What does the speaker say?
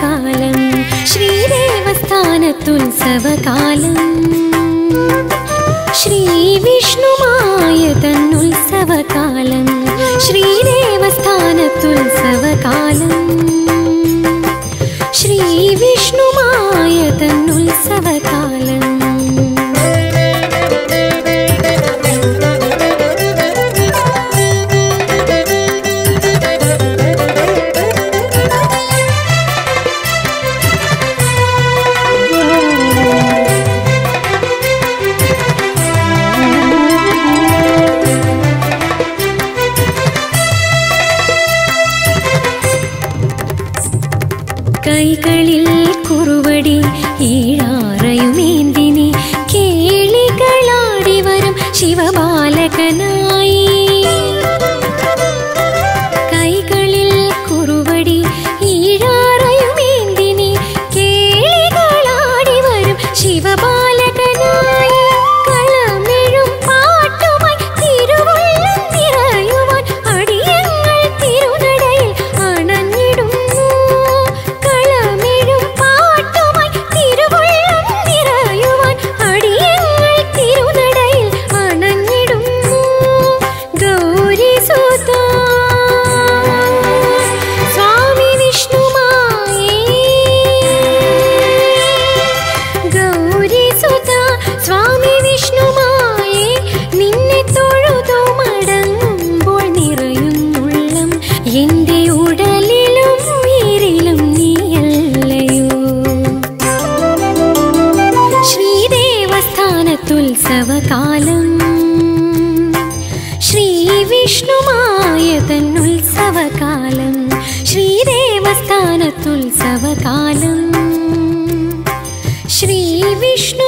കാലം ശ്രീദേവസ്ഥാനത്തുത്സവകാലം. ശ്രീവിഷ്ണുമായ തന്നുത്സവകാലം ശ്രീദേവസ്ഥാനത്തുത്സവകാലം. കൈകളിൽ കുറുവടി ഈഴാറയുമേന്തിനി ഉത്സവകാലം. ശ്രീവിഷ്ണുമായ ഉത്സവകാലം ശ്രീദേവസ്ഥാനത്തുത്സവകാലം ശ്രീവിഷ്ണു